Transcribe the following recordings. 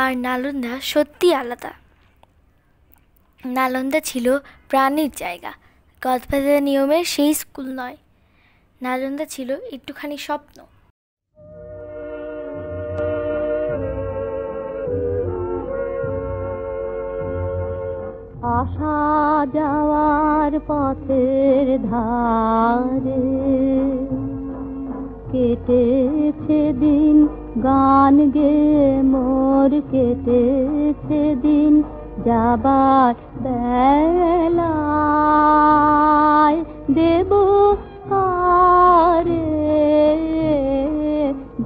আর নালন্দা সত্যি আলাদা। নালন্দা ছিল প্রাণীর জায়গা। গদবাজার নিয়মের সেই স্কুল নয়। নালন্দা ছিল একটুখানি স্বপ্ন। আসা যাওয়ার পথের ধারে কেটেছে দিন গান গে মোর কেটেছে দিন, যাবার বেলায় দেব কারে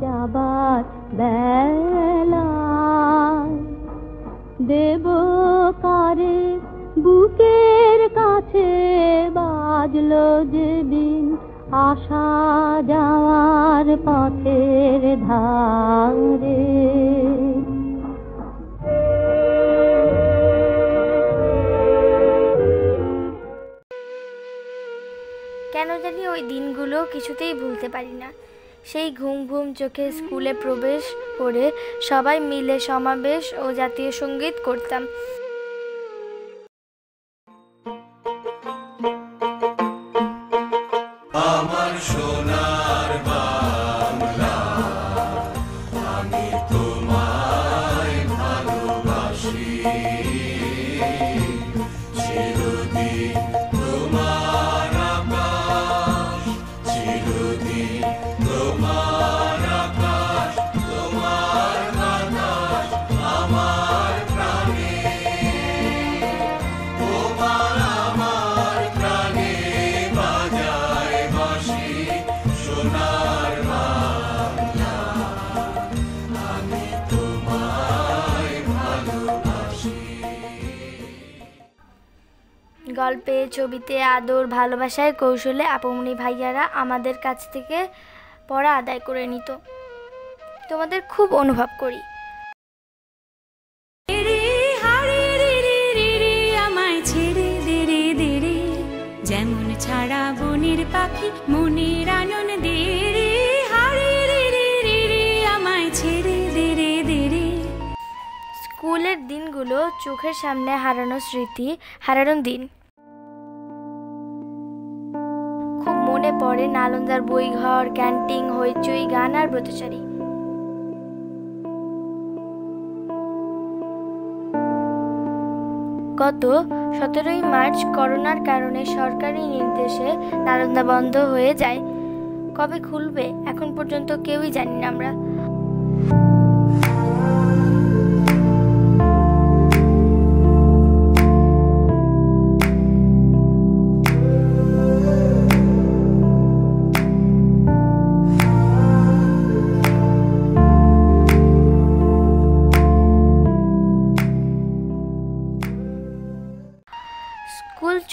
যাবার বেলায় দেব কারে বুকের কাছে বাজলো যে দিন আসা যাওয়ার পথের ধারে। কেন জানি ওই দিনগুলো কিছুতেই ভুলতে পারি না। সেই ঘুম ঘুম চোখে স্কুলে প্রবেশ করে সবাই মিলে সমাবেশ ও জাতীয় সংগীত করতাম। আমার গল্পে ছবিতে আদর ভালোবাসায় কৌশলে আপমনি ভাইয়ারা আমাদের কাছ থেকে পড়া আদায় করে নিত। তোমাদের খুব অনুভব করি। যেমন ছাড়া বনের পাখি মনের আনন্দে হারে রে। রে রে রে আমায় ছেড়ে দে রে দে রে। স্কুলের দিনগুলো চোখের সামনে হারানো স্মৃতি হারানো দিন। মনে পড়ে নালন্দার বইঘর ক্যান্টিন হইচই, গান আর ব্রতচারী। গত সতেরোই মার্চ করোনার কারণে সরকারি নির্দেশে নালন্দা বন্ধ হয়ে যায়। কবে খুলবে, এখন পর্যন্ত কেউই জানি না আমরা।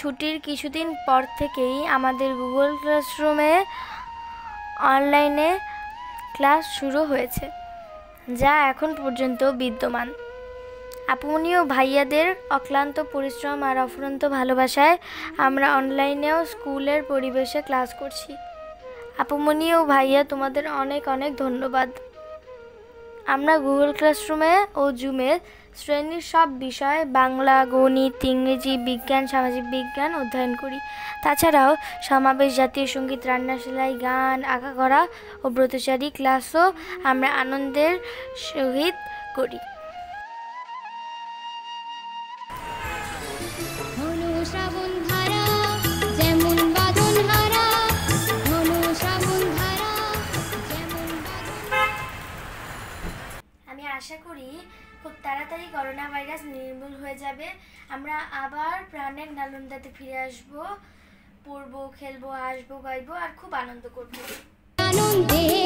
ছুটির কিছুদিন পর থেকেই আমাদের গুগল ক্লাসরুমে অনলাইনে ক্লাস শুরু হয়েছে, যা এখন পর্যন্ত বিদ্যমান। আপুমনি ও ভাইয়াদের অক্লান্ত পরিশ্রম আর অফুরন্ত ভালোবাসায় আমরা অনলাইনেও স্কুলের পরিবেশে ক্লাস করছি। আপুমনি ও ভাইয়া তোমাদের অনেক অনেক ধন্যবাদ। আমরা গুগল ক্লাসরুমে ও জুমে শ্রেণির সব বিষয় বাংলা গণিত ইংরেজি বিজ্ঞান সামাজিক বিজ্ঞান অধ্যয়ন করি। তাছাড়াও সমাবেশ জাতীয় সংগীত রান্না সেলাই গান আঁকা করা ও ব্রতচারী ক্লাসও আমরা আনন্দের সহিত করি। আমি আশা করি খুব তাড়াতাড়ি করোনা ভাইরাস নির্মূল হয়ে যাবে। আমরা আবার প্রাণের নালন্দাতে ফিরে আসব, পড়ব, খেলব আসব গাইবো আর খুব আনন্দ করব। আনন্দে